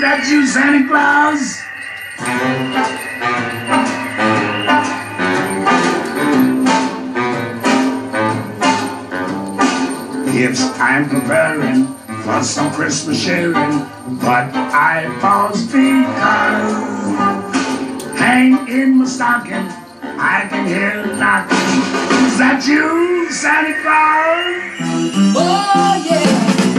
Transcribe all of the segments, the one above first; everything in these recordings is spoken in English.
Is that you, Santa Claus? It's time preparing for some Christmas sharing, but I paused because hang in my stocking, I can hear it knocking. Is that you, Santa Claus? Oh yeah,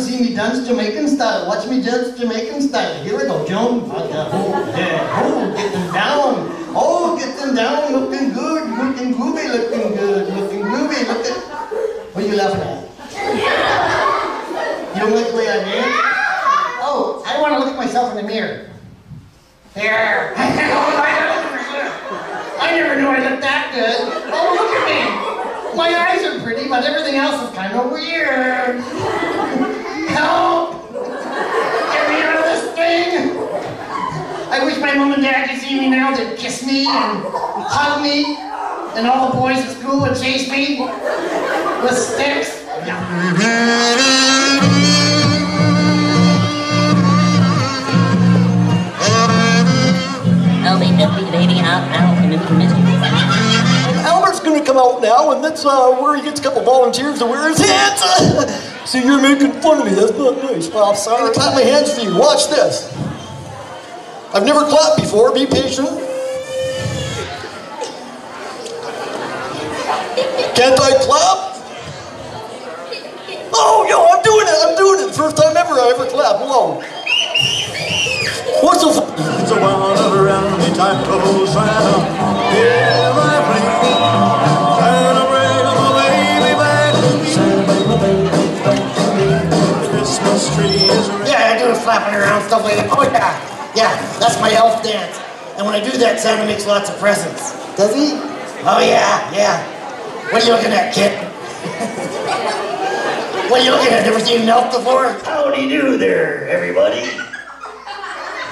see me dance Jamaican style? Watch me dance Jamaican style. Here we go, jump. Oh, yeah. Oh, get them down. Oh, get them down. Looking good, looking groovy, looking good, looking groovy. Look at. What are you laughing at? You don't like the way I dance? Oh, I want to look at myself in the mirror. There. I never knew I looked that good. Oh, look at me. My eyes are pretty, but everything else is kind of weird. Help! Get me out of this thing! I wish my mom and dad could see me now. They'd kiss me and hug me, and all the boys at school would chase me with sticks. Gonna come out now, and that's uh, where he gets a couple volunteers to wear his hats. See, you're making fun of me. That's not nice. Well, I'm sorry. I clap my hands for you. Watch this. I've never clapped before. Be patient. Can't I clap? Oh, yo, I'm doing it. I'm doing it. First time ever I ever clap. Whoa. What's the? It's a wild around me time goes round. Hear red. Yeah, I do the flapping around stuff like that. Oh yeah, yeah, that's my elf dance. And when I do that, Santa makes lots of presents. Does he? Oh yeah, yeah. What are you looking at, kid? what are you looking at? Never seen an elf before? Howdy do there, everybody.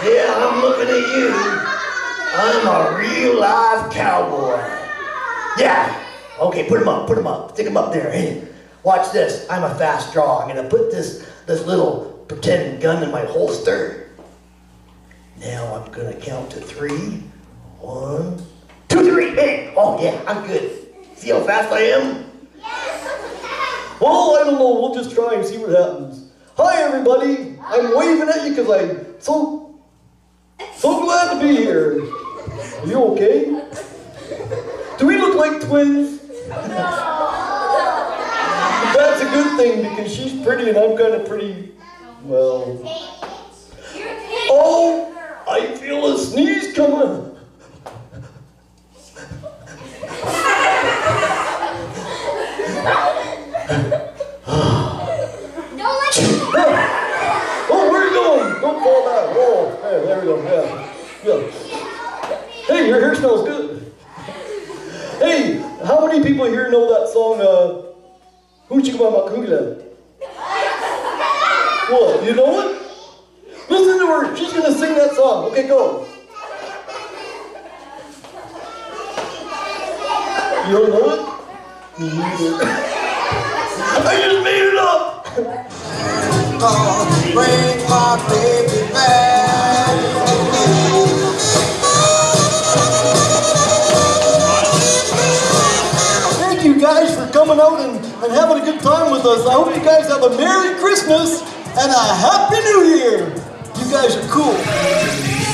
Yeah, I'm looking at you. I'm a real live cowboy. Yeah. Okay, put him up, put him up. Stick him up there. Hey, watch this. I'm a fast draw. I'm gonna put this this little pretend gun in my holster. Now I'm gonna count to three. One, two, three. Hey, oh yeah, I'm good. See how fast I am? Yes! Well, I don't know. We'll just try and see what happens. Hi, everybody. I'm waving at you because I'm so, so glad to be here. Are you okay? Do we look like twins? No! That's a good thing because she's pretty and I'm kind of pretty, well. Oh, I feel a sneeze coming. Oh, where are you going? Don't fall down. Oh, hey, there we go. Yeah. Yeah. Hey, your hair smells good. Hey, how many people here know that song, uh, Hoochie Mama Kugla? You know it? Listen to her. She's going to sing that song. Okay, go. You don't know it? Me neither. I just made it up. Bring my baby back. Thank you guys for coming out and, and having a good time with us. I hope you guys have a Merry Christmas and a Happy New Year. You guys are cool.